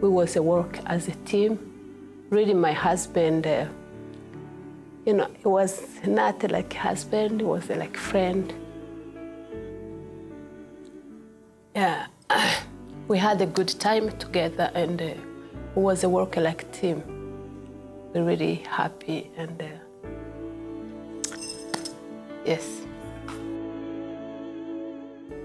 We was a work as a team. Really, my husband, uh, you know, it was not like husband, it was like friend. Yeah, we had a good time together and uh, it was a work like team. We're really happy and uh, yes.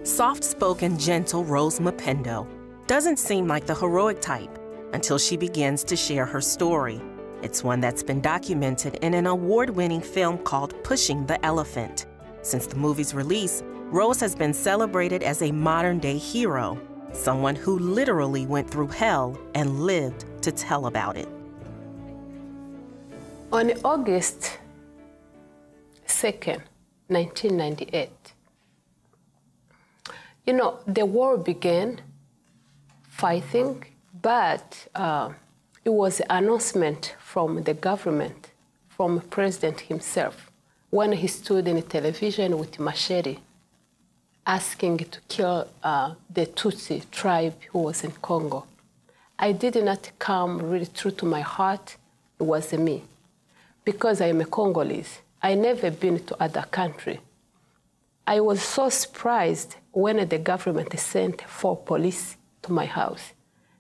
Soft-spoken, gentle Rose Mapendo doesn't seem like the heroic type until she begins to share her story. It's one that's been documented in an award-winning film called Pushing the Elephant. Since the movie's release, Rose has been celebrated as a modern-day hero, someone who literally went through hell and lived to tell about it. On August 2nd, 1998, you know, the war began fighting, but uh, it was an announcement from the government, from president himself, when he stood in television with machete, asking to kill uh, the Tutsi tribe who was in Congo. I did not come really true to my heart. It was me, because I am a Congolese. I never been to other country. I was so surprised when the government sent four police to my house.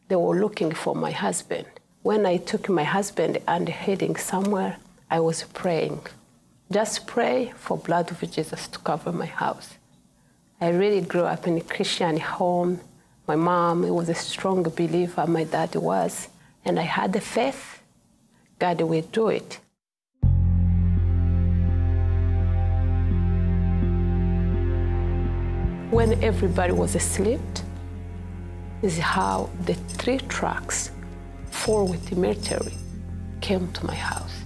They were looking for my husband. When I took my husband and heading somewhere, I was praying. Just pray for blood of Jesus to cover my house. I really grew up in a Christian home. My mom was a strong believer, my dad was, and I had the faith God will do it. when everybody was asleep, is how the three trucks, four with the military, came to my house.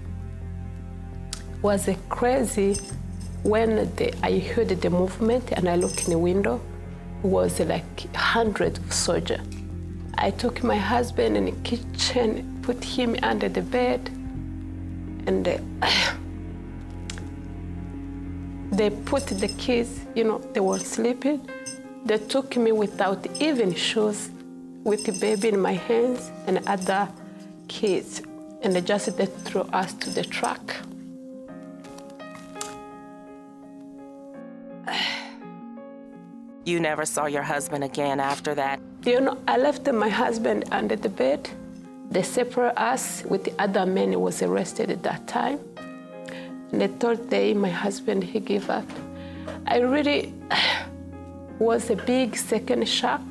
It was a crazy when the, I heard the movement and I looked in the window, it was like hundreds of soldiers. I took my husband in the kitchen, put him under the bed, and uh, they put the kids, you know, they were sleeping. They took me without even shoes, with the baby in my hands and other kids. And they just they threw us to the truck. You never saw your husband again after that? You know, I left my husband under the bed. They separated us with the other man who was arrested at that time. And the third day, my husband, he gave up. I really was a big second shock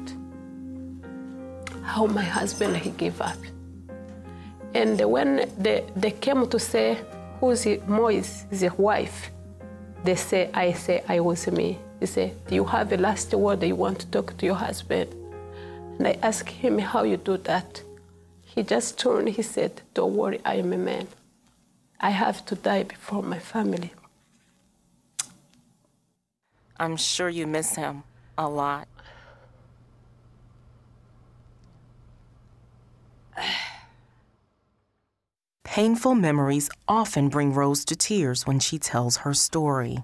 how my husband, he gave up. And when they, they came to say, who's Moise, the wife, they say, I say, I was me. They say, do you have a last word you want to talk to your husband? And I asked him how you do that. He just turned, he said, don't worry, I am a man. I have to die before my family. I'm sure you miss him a lot. Painful memories often bring Rose to tears when she tells her story.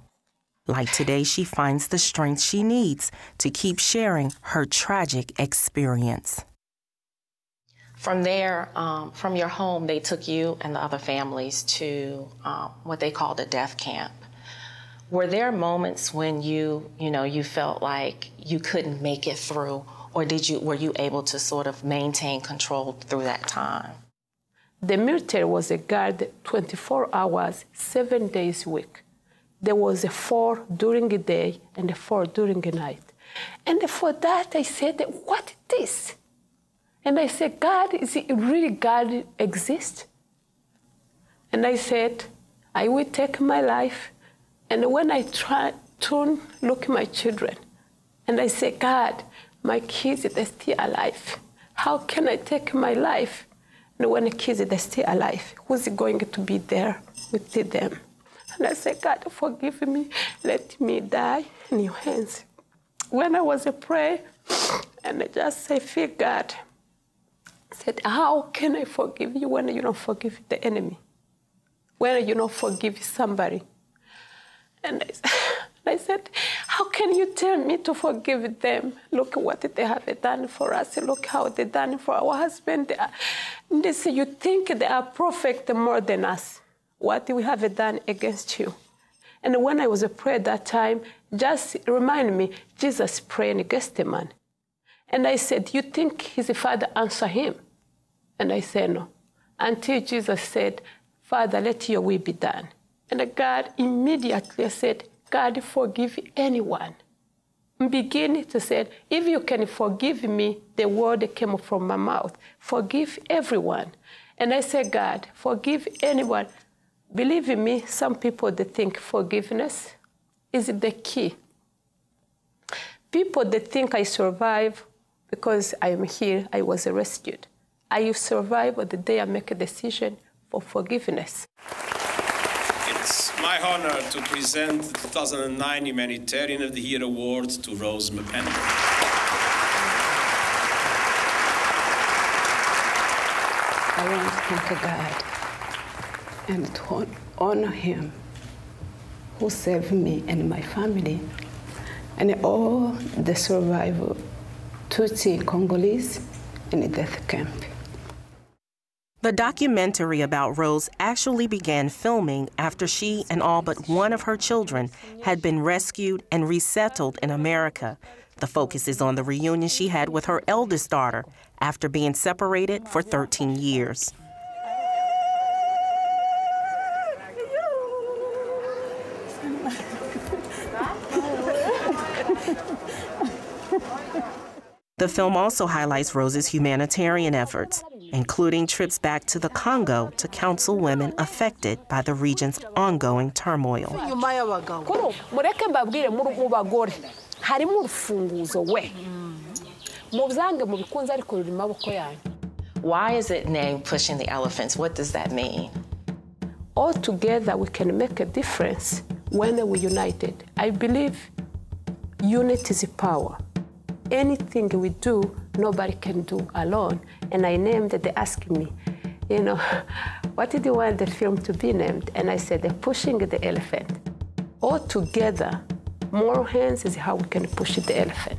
Like today, she finds the strength she needs to keep sharing her tragic experience. From there, um, from your home, they took you and the other families to um, what they called a death camp. Were there moments when you, you know, you felt like you couldn't make it through, or did you, were you able to sort of maintain control through that time? The military was a guard 24 hours, seven days a week. There was a four during the day and a four during the night. And for that, I said, what is this? And I said, God, is it really God exist? And I said, I will take my life. And when I try, turn, look my children, and I say, God, my kids, they're still alive. How can I take my life? And when the kids are still alive, who's going to be there with them? And I say, God, forgive me. Let me die in your hands. When I was a prayer, and I just say, fear God said, How can I forgive you when you don't forgive the enemy? When you don't forgive somebody? And I, I said, How can you tell me to forgive them? Look what they have done for us. Look how they done for our husband. Are, they say, You think they are perfect more than us. What we have done against you? And when I was a prayer that time, just remind me, Jesus praying against the man. And I said, You think his father answer him? And I said, No. Until Jesus said, Father, let your will be done. And God immediately said, God, forgive anyone. Begin to say, if you can forgive me, the word came from my mouth. Forgive everyone. And I said, God, forgive anyone. Believe in me, some people they think forgiveness is the key. People they think I survive because I am here, I was arrested. I survive the day I make a decision for forgiveness my honor to present the 2009 Humanitarian of the Year Award to Rose Mapendo. I want to thank God and to honor Him who saved me and my family and all the survivors, Tutsi Congolese in the death camp. The documentary about Rose actually began filming after she and all but one of her children had been rescued and resettled in America. The focus is on the reunion she had with her eldest daughter after being separated for 13 years. The film also highlights Rose's humanitarian efforts including trips back to the Congo to counsel women affected by the region's ongoing turmoil. Why is it named Pushing the Elephants? What does that mean? All together, we can make a difference when we're united. I believe unity is power. Anything we do, nobody can do alone. And I named it, they asked me, you know, what did you want the film to be named? And I said, they're pushing the elephant. All together, more hands is how we can push the elephant.